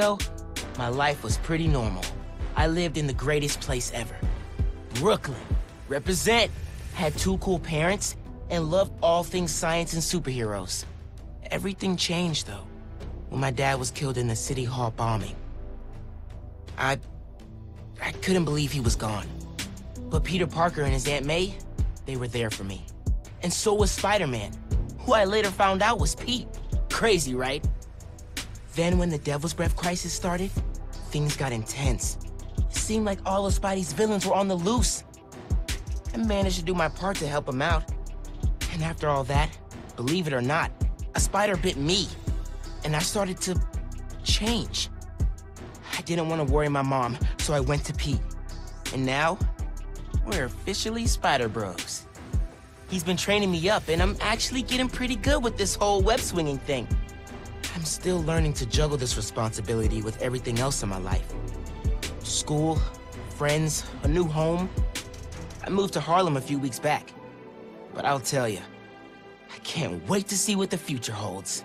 though, my life was pretty normal. I lived in the greatest place ever. Brooklyn. Represent. Had two cool parents and loved all things science and superheroes. Everything changed, though, when my dad was killed in the City Hall bombing. I... I couldn't believe he was gone. But Peter Parker and his Aunt May, they were there for me. And so was Spider-Man, who I later found out was Pete. Crazy, right? Then when the Devil's Breath crisis started, things got intense. It seemed like all of Spidey's villains were on the loose. I managed to do my part to help him out. And after all that, believe it or not, a spider bit me. And I started to change. I didn't want to worry my mom, so I went to Pete. And now, we're officially Spider Bros. He's been training me up, and I'm actually getting pretty good with this whole web swinging thing. I'm still learning to juggle this responsibility with everything else in my life. School, friends, a new home. I moved to Harlem a few weeks back. But I'll tell you, I can't wait to see what the future holds.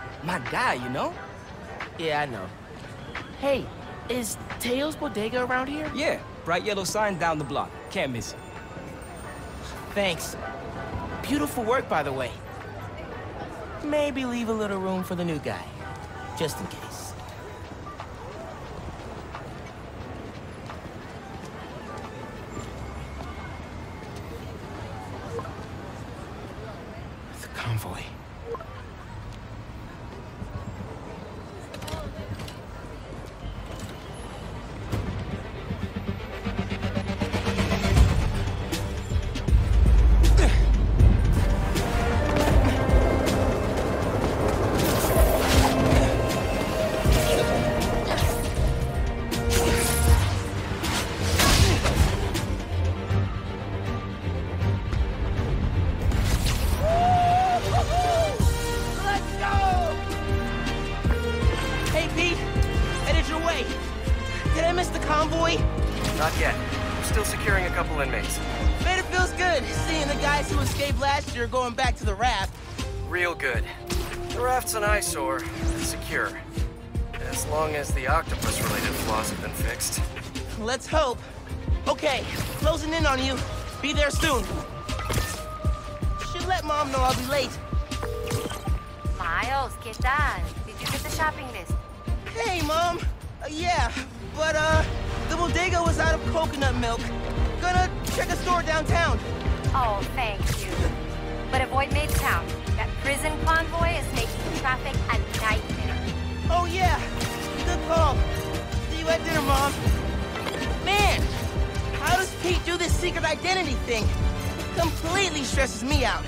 my guy, you know? Yeah, I know. Hey, is Teo's Bodega around here? Yeah, bright yellow sign down the block. Can't miss it. Thanks. Beautiful work, by the way. Maybe leave a little room for the new guy, just in case. least the octopus-related flaws have been fixed. Let's hope. Okay, closing in on you. Be there soon. Should let Mom know I'll be late. Miles, ¿qué tal? Did you get the shopping list? Hey, Mom. Uh, yeah, but, uh, the bodega was out of coconut milk. Gonna check a store downtown. Oh, thank you. But avoid Midtown. That prison convoy is making traffic a nightmare. Oh, yeah good call. See you at dinner, Mom. Man, how does Pete do this secret identity thing? It completely stresses me out.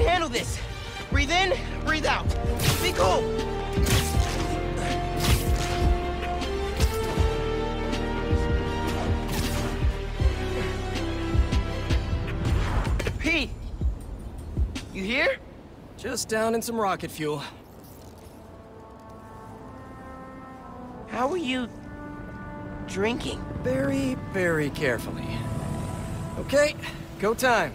Can handle this. Breathe in, breathe out. Be cool. Pete! You here? Just down in some rocket fuel. How are you... drinking? Very, very carefully. Okay, go time.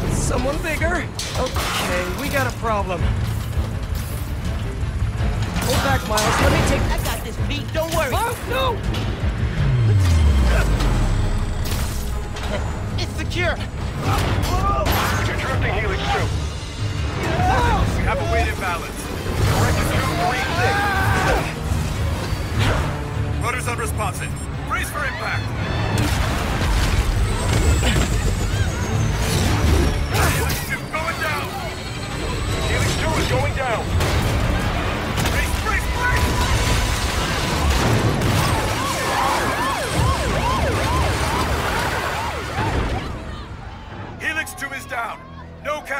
someone bigger. Okay, we got a problem. Hold back, Miles. Let me take. I got this, Pete. Don't worry. Oh no! It's secure. You're drifting, Helix 2. We have a weight imbalance. Correction 236. Rudder's unresponsive. Brace for impact.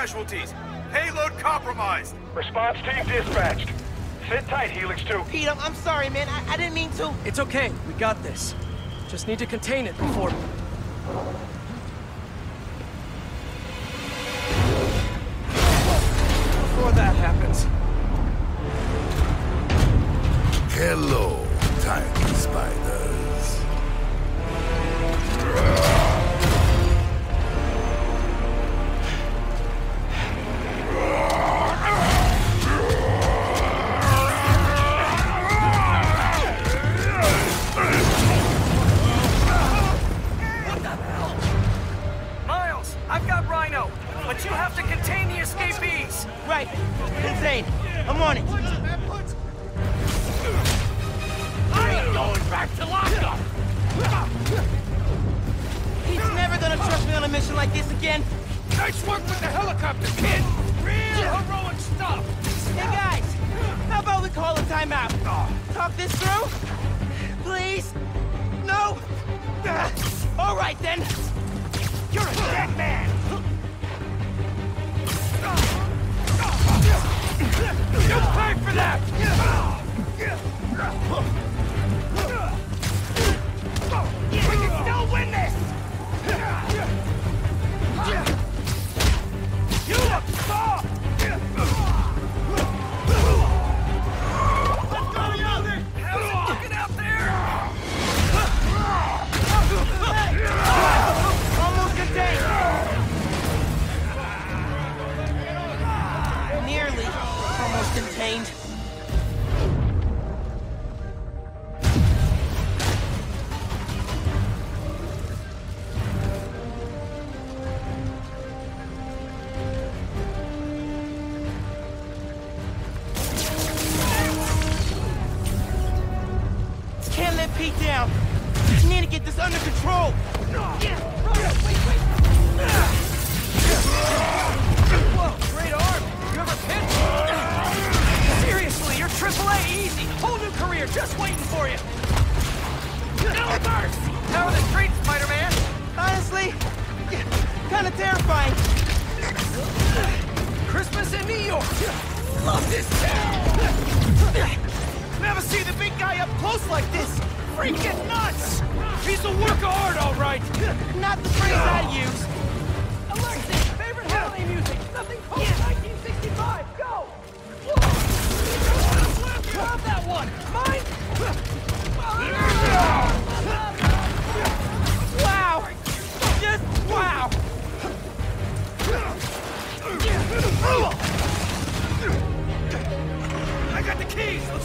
casualties. Payload compromised. Response team dispatched. Sit tight, Helix 2. Pete, I'm, I'm sorry, man. I, I didn't mean to. It's okay. We got this. Just need to contain it before. Before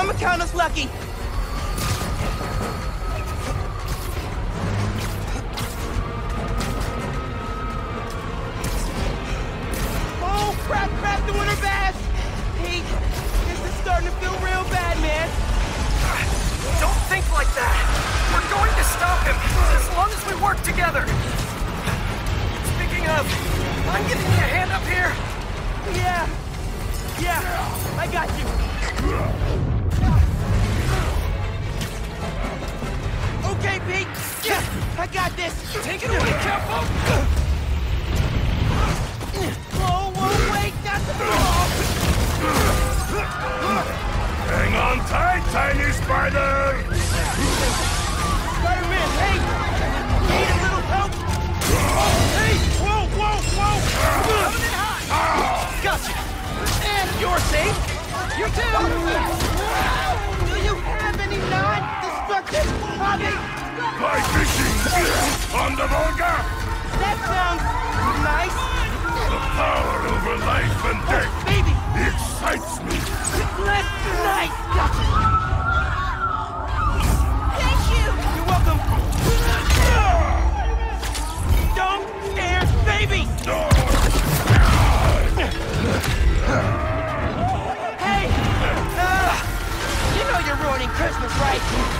I'ma count us lucky. Oh, crap, crap, the winter bass! Pete, this is starting to feel real bad, man. Don't think like that. We're going to stop him as long as we work together. Speaking of, I'm giving you a hand up here. Yeah, yeah, I got you. Okay, Pete. Yeah, I got this. Take it away, Capo. Whoa, whoa, wait, that's the ball. Hang on tight, tiny spider! Spider-Man, hey! Need a little help? Hey! Whoa, whoa, whoa! Coming in hot! Gotcha! And you're safe! You too! Hobbies? Fishing! On the Volga! That sounds nice! The power over life and death Baby! excites me! Let's nice! Gotcha! Thank you! You're welcome! Don't scare baby! Hey! Uh, you know you're ruining Christmas, right?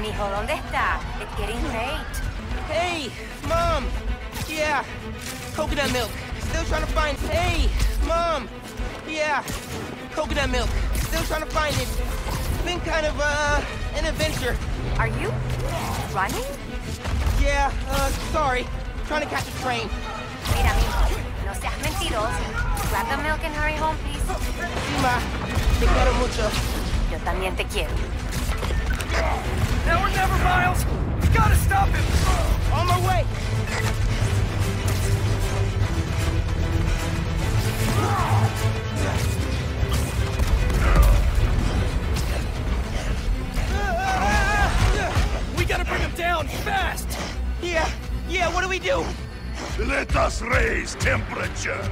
Mijo, ¿dónde está? It's getting late. Hey, Mom! Yeah, coconut milk. Still trying to find... Hey, Mom! Yeah, coconut milk. Still trying to find it. Been kind of, uh, an adventure. Are you running? Yeah, uh, sorry. Trying to catch a train. Mira, mijo, no seas mentiroso. Grab the milk and hurry home, please. Sí, ma. Te quiero mucho. Yo también te quiero. Now or never, Miles. We gotta stop him. On my way! We gotta bring him down fast! Yeah, yeah, what do we do? Let us raise temperature!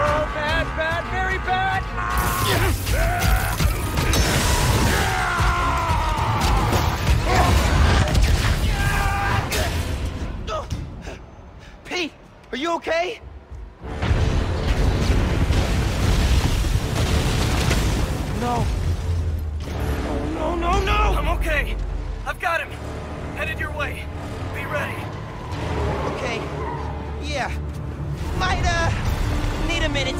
Oh, bad, bad, very bad! Pete, are you okay? No. Oh, no, no, no! I'm okay. I've got him. Headed your way. Be ready. Okay. Yeah. Might, uh, need a minute.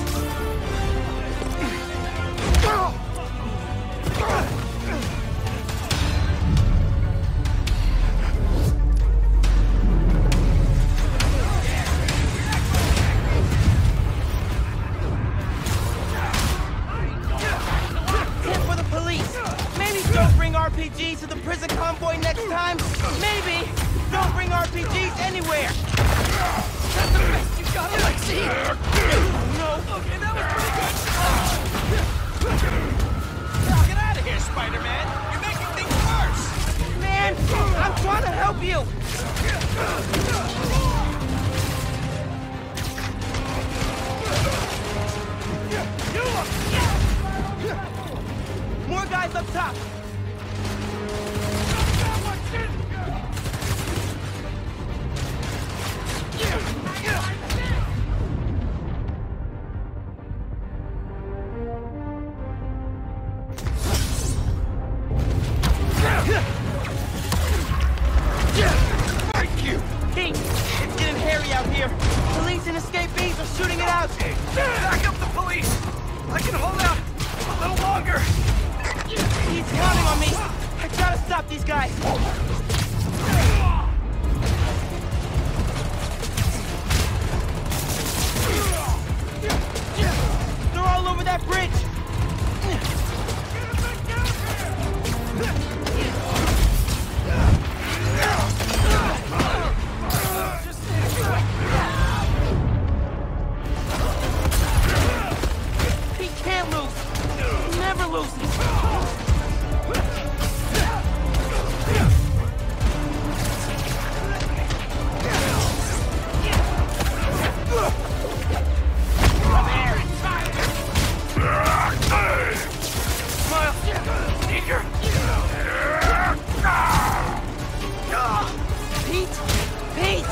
Pete!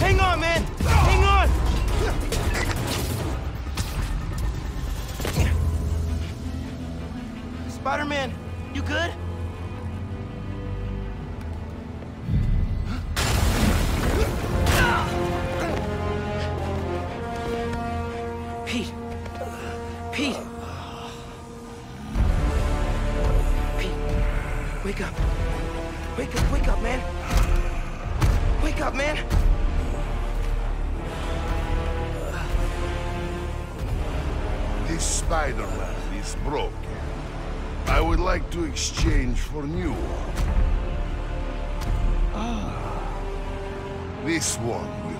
Hang on, man! Hang on! Spider-Man, you good? this one will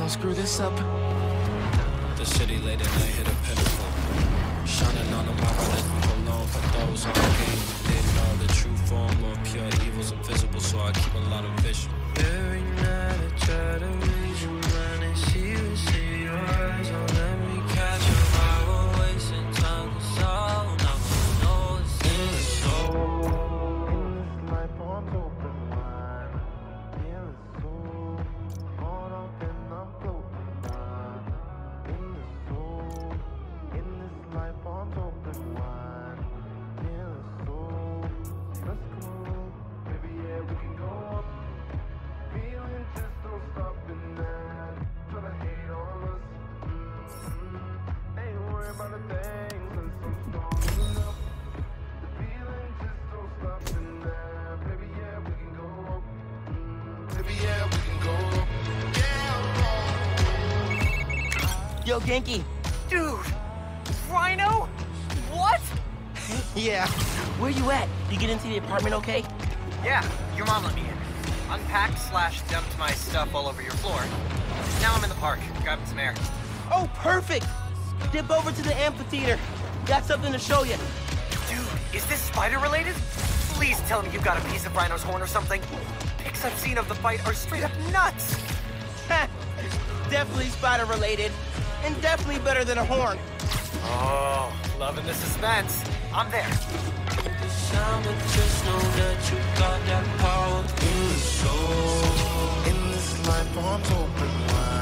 Don't screw this up. The city late at night hit a pinnacle. Shining on a cologne for those on the game. Didn't know the true form of pure evil's invisible, so I keep a lot of vision. Every night I try to Yo, Ganke. Dude! Rhino? What? Yeah. Where you at? You get into the apartment okay? Yeah, your mom let me in. Unpacked slash dumped my stuff all over your floor. Now I'm in the park, grabbing some air. Oh, perfect! Dip over to the amphitheater. Got something to show you. Dude, is this spider related? Please tell me you got a piece of Rhino's horn or something. Pics I've seen of the fight are straight up nuts. definitely spider related, and definitely better than a horn. Oh, loving the suspense. I'm there. Just know that you got that power in the soul. In this life, arms open wide,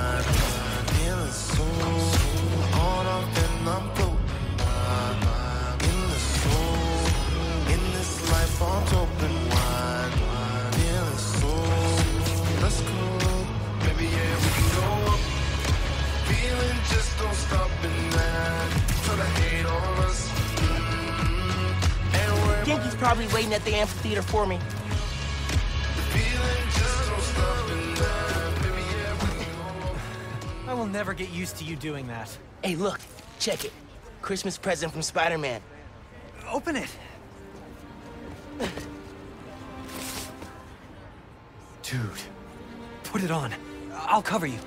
waiting at the amphitheater for me. feeling just don't stop in that. Baby, yeah, we can go up. I will never get used to you doing that. Hey, look, check it. Christmas present from Spider-Man. Open it. Dude, put it on. I'll cover you.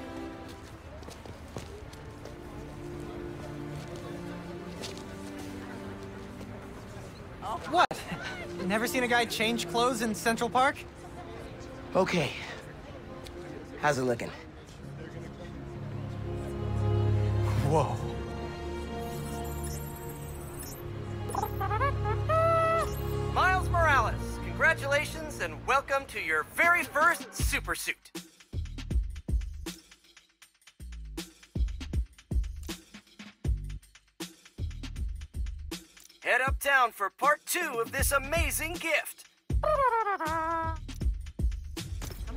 Never seen a guy change clothes in Central Park? Okay. How's it looking? Whoa. Miles Morales, congratulations and welcome to your very first super Head uptown for part two of this amazing gift.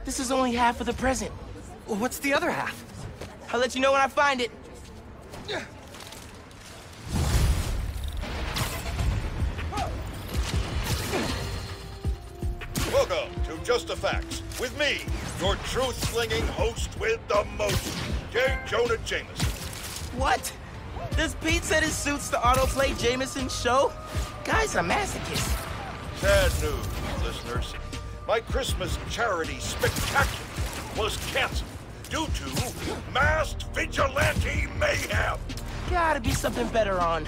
This is only half of the present. What's the other half? I'll let you know when I find it. Welcome to Just the Facts with me, your truth-slinging host with the most, J. Jonah Jameson. What? Does Pete said it suits the autoplay Jameson show? Guy's a masochist. Sad news, listeners. My Christmas charity spectacular was canceled due to masked vigilante mayhem. Gotta be something better on.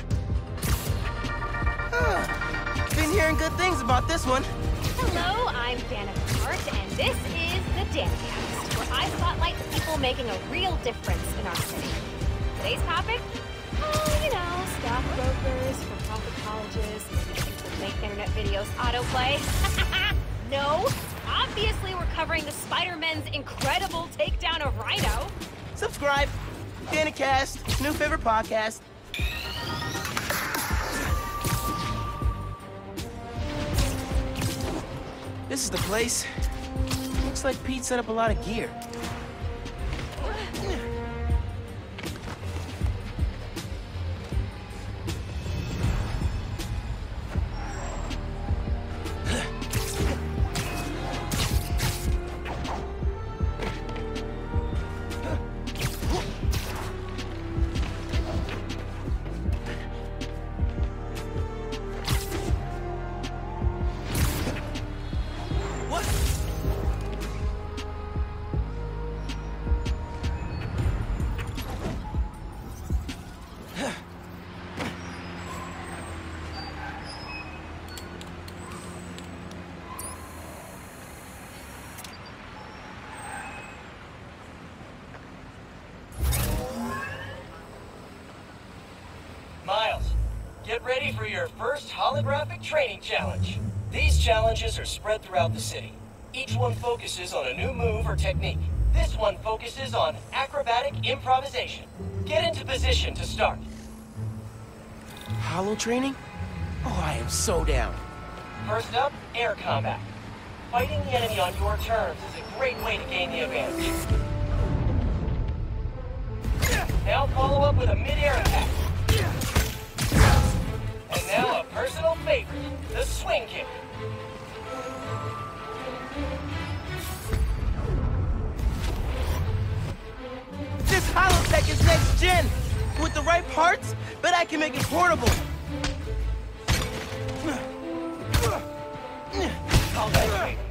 Huh. Been hearing good things about this one. Hello, I'm Danica Hart, and this is the Danicast, where I spotlight the people making a real difference in our city. Today's topic? You know, stockbrokers, for-profit colleges, people make internet videos autoplay. no, obviously we're covering the Spider-Man's incredible takedown of Rhino. Subscribe. Danicast, new favorite podcast. This is the place. Looks like Pete set up a lot of gear. Get ready for your first holographic training challenge. These challenges are spread throughout the city. Each one focuses on a new move or technique. This one focuses on acrobatic improvisation. Get into position to start. Holo training? Oh, I am so down. First up, air combat. Fighting the enemy on your terms is a great way to gain the advantage. Now follow up with a mid-air attack. Favorite, the swing kick. This Holotech is next gen. With the right parts, bet I can make it portable. I'll motivate.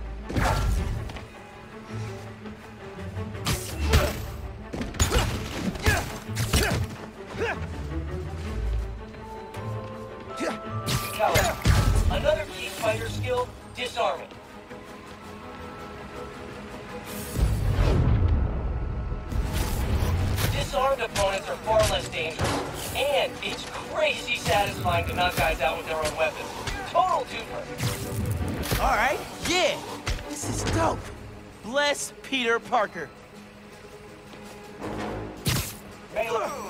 Opponents are far less dangerous, and it's crazy satisfying to knock guys out with their own weapons. Total twofer. All right, yeah, this is dope. Bless Peter Parker. Melee.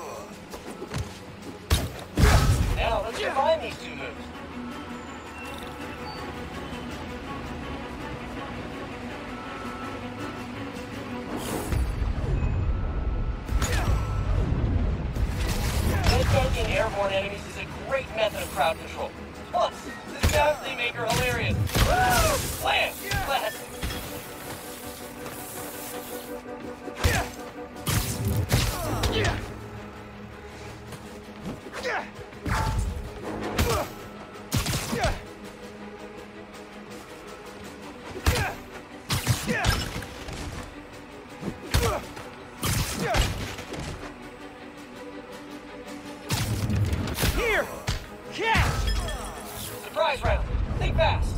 Fast.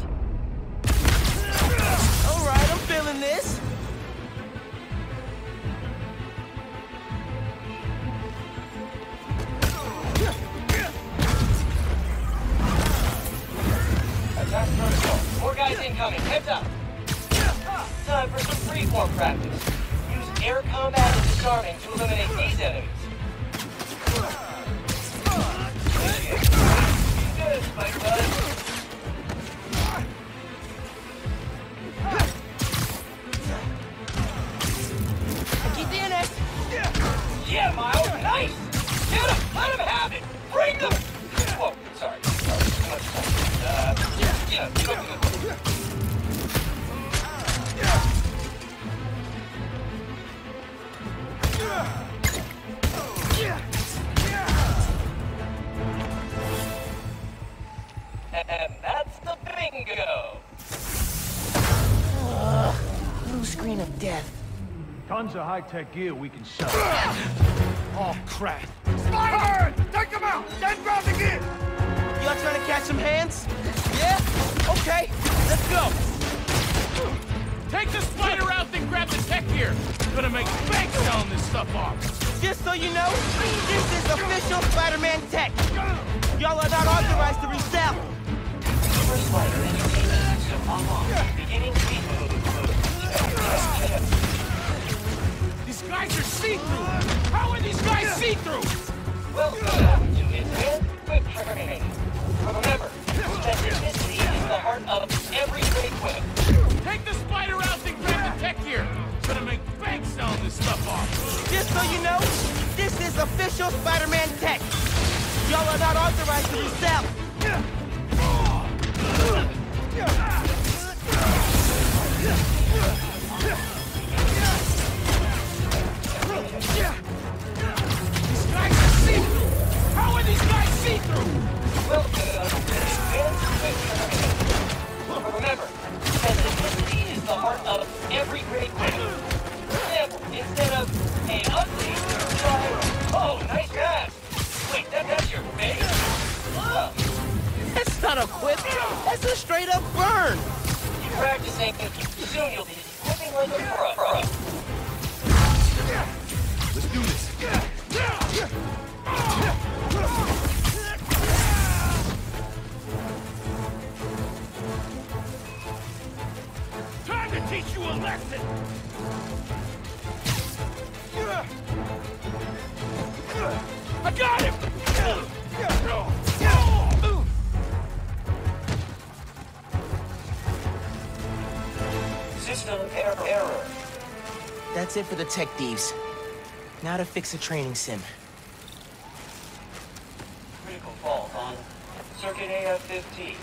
Tons of high-tech gear we can sell. Oh, crap. Spider-Man! Take him out! Then grab the gear! Y'all trying to catch some hands? Yeah? Okay, let's go. Take the spider out, then grab the tech gear. Gonna make bank selling this stuff off. Just so you know, this is official Spider-Man tech. Y'all are not authorized to resell. Super Spider Entertainment System unlocked. Beginning speed mode. These guys are see-through. How are these guys see-through? Welcome to Advanced Quick Training. Remember, specificity is the heart of every great whip. Take the spider out, then grab the tech gear. Gonna make bank selling this stuff off. Just so you know, this is official Spider-Man tech. Y'all are not authorized to resell. These guys are see-through. How are these guys see-through? Welcome to uh, That's it for the tech thieves. Now to fix a training sim. Critical fault on circuit AF-15.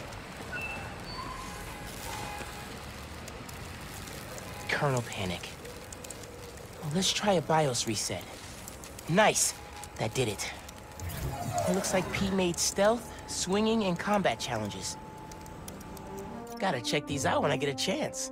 Kernel panic. Well, let's try a BIOS reset. Nice. That did it. It looks like Pete made stealth, swinging, and combat challenges. Gotta check these out when I get a chance.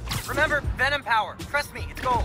Remember, Venom Power. Trust me, it's gold.